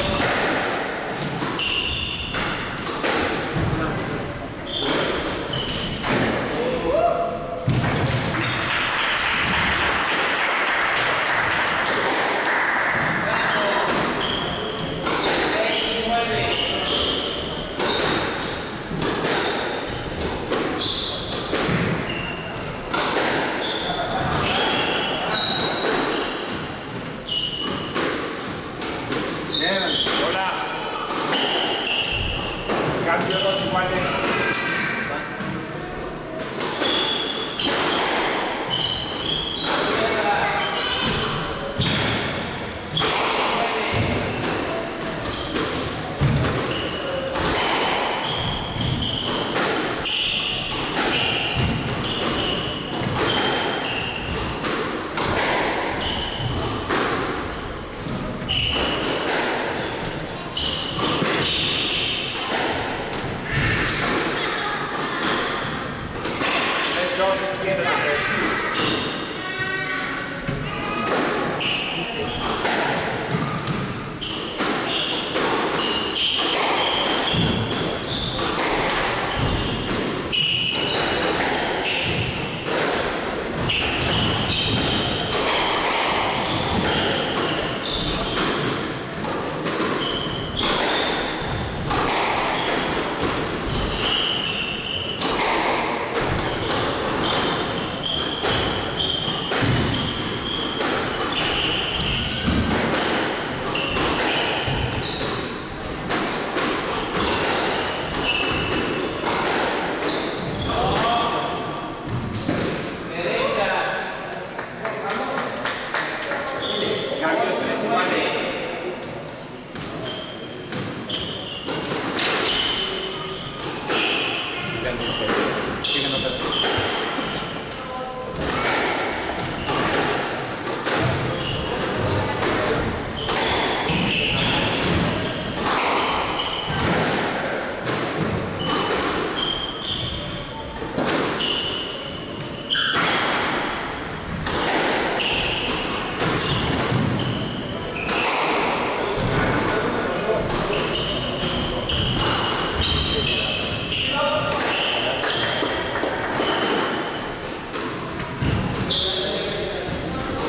中。todos iguales. geldik. Çıkın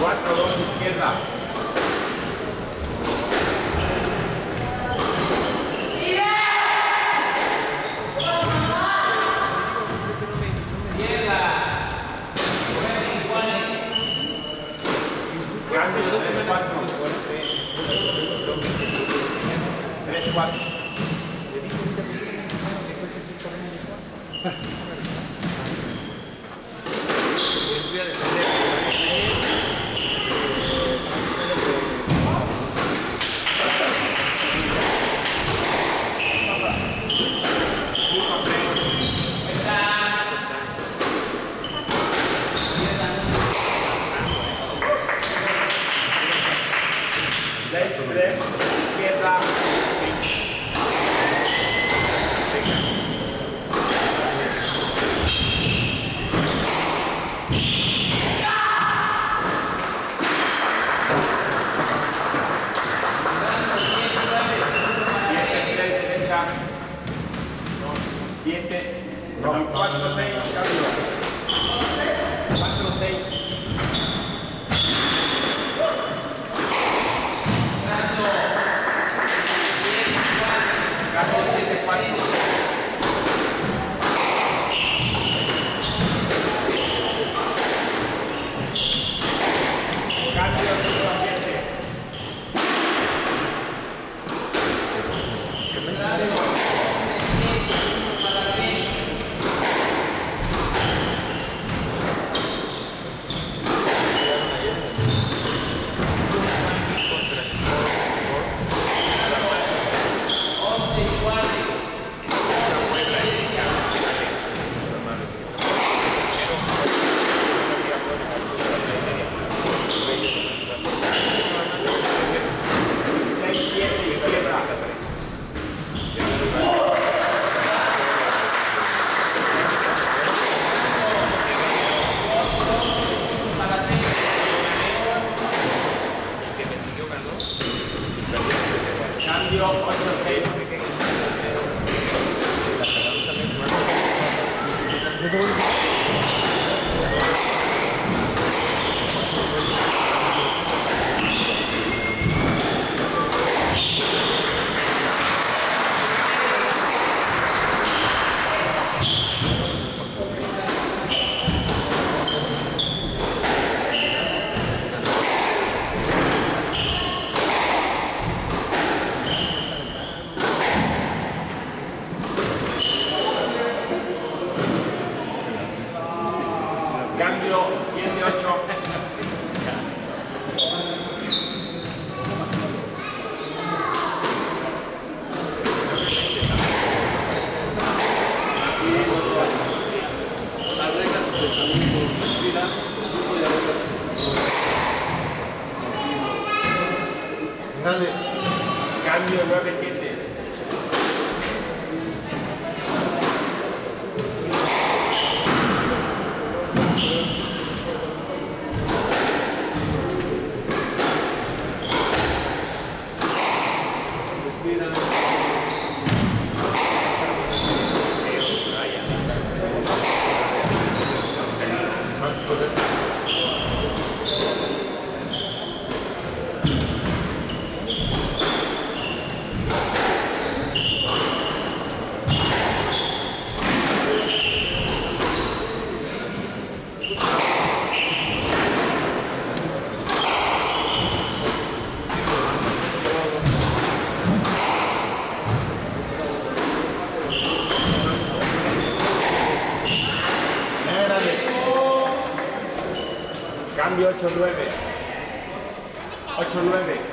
4, 2, izquierda. Cambio Cambio 9, 7. Cambio 8, 9. Cambio 8-9. 8-9.